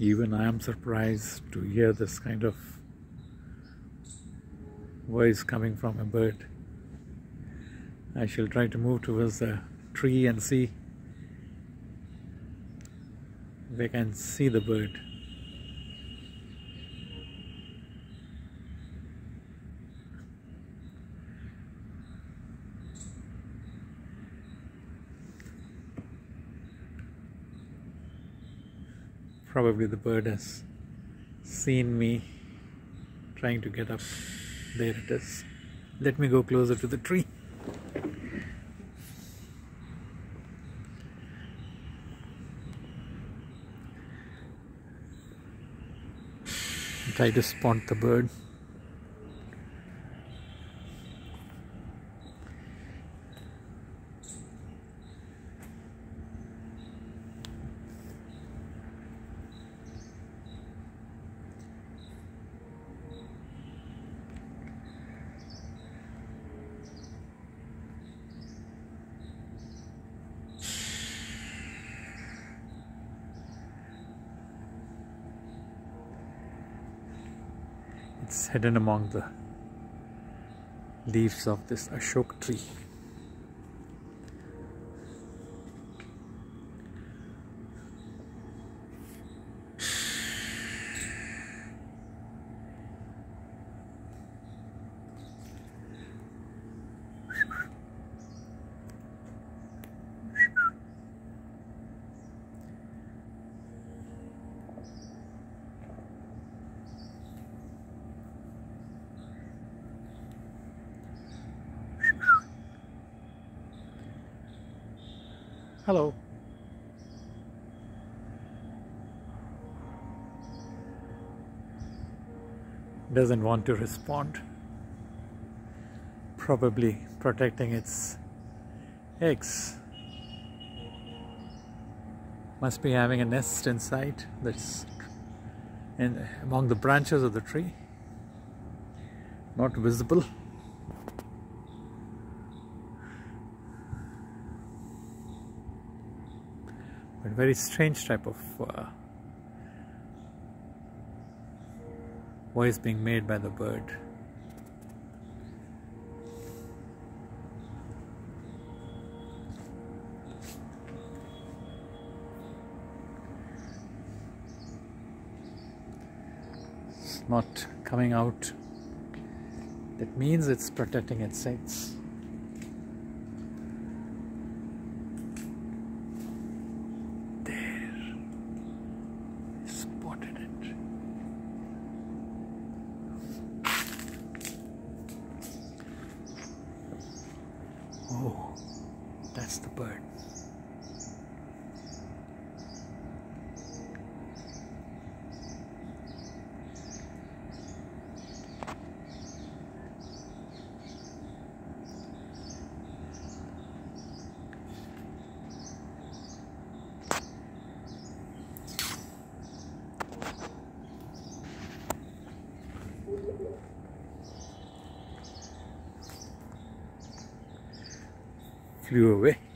Even I am surprised to hear this kind of voice coming from a bird. I shall try to move towards the tree and see if I can see the bird. Probably the bird has seen me trying to get up. There it is. Let me go closer to the tree. Try to spot the bird. It's hidden among the leaves of this Ashok tree. Hello. Doesn't want to respond. Probably protecting its eggs. Must be having a nest inside that's in among the branches of the tree. Not visible. But very strange type of uh, voice being made by the bird. It's not coming out. That means it's protecting its eggs. spotted it. Oh, that's the bird. Flew away.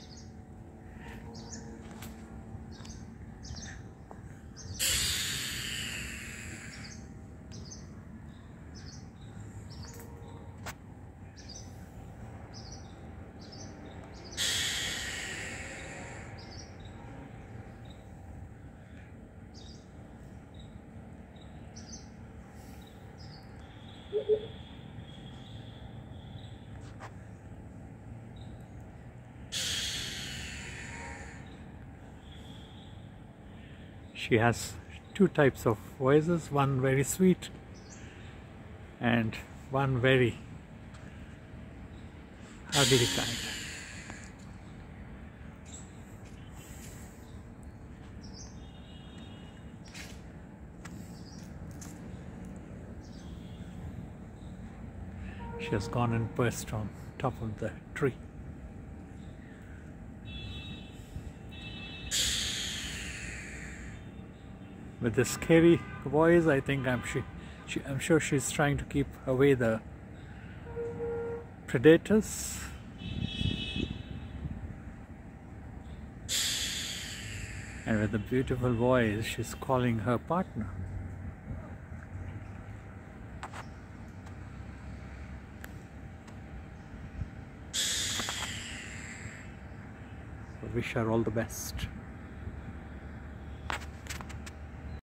She has two types of voices, one very sweet and one very ugly kind. She has gone and perched on top of the tree. with the scary voice I think I'm she, she I'm sure she's trying to keep away the predators. And with a beautiful voice she's calling her partner. Wish her all the best.